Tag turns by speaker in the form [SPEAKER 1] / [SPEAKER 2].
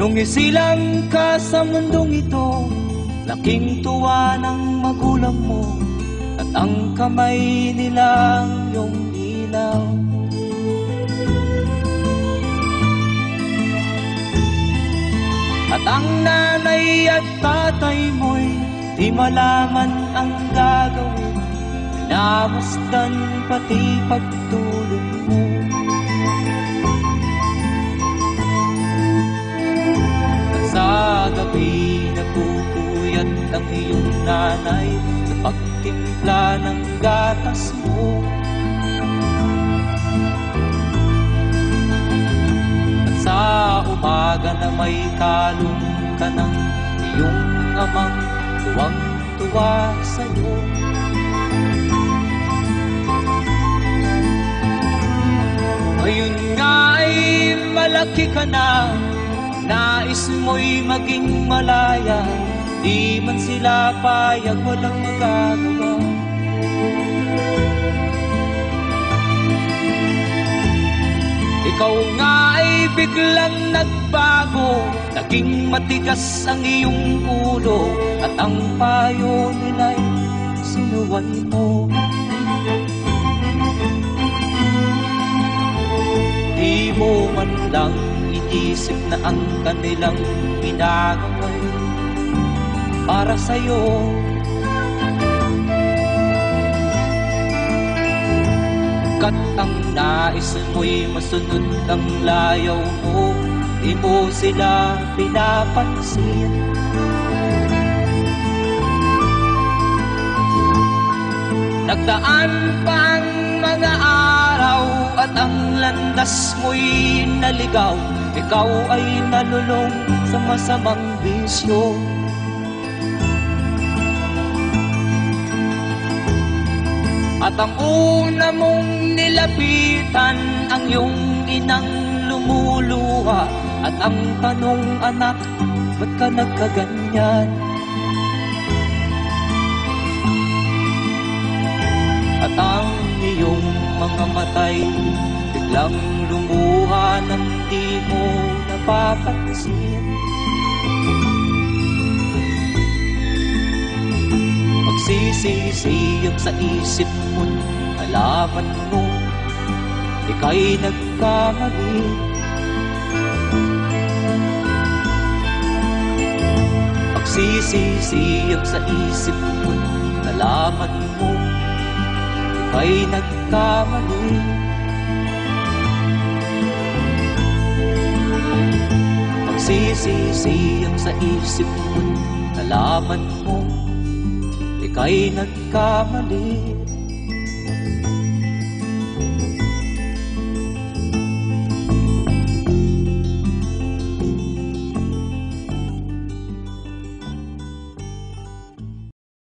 [SPEAKER 1] Nung isilang ka sa mundong ito Laking tuwa ng magulang mo At ang kamay nilang iyong ilaw. At ang nanay at tatay mo'y Di malaman ang gagawin. Namasdan pati pagtulog nanay Sa pagtimpla ng gatas mo. At sa umaga na may kalong ka ng iyong amang Tuwang-tuwa sa'yo. Ngayon nga ay malaki ka na Nais mo'y maging malaya Di man sila payag walang magagawa. Ikaw nga ay biglang nagbago Naging matigas ang iyong ulo At ang payo nila'y sinuway mo. Di mo man lang iisip na ang kanilang ginagaway Para sa'yo. Kat ang nais mo'y masunod ang layaw mo. Di mo sila pinapansin. Nagdaan pa ang mga araw At ang landas mo'y naligaw. Ikaw ay nalulong sa masamang bisyo At ang una mong nilapitan Ang iyong inang lumuluha At ang tanong anak Ba't ka nagkaganyan? At ang iyong mga matay Biglang lumuha ng di mo napapansin Magsisisiyag sa isip mo Alaman mo. Ika'y nagkamali. Magsisisiyag sa isip mo Alaman mo. Ika'y nagkamali. Magsisisiyag sa isip mo Nalaman mo ika'y nagkamali.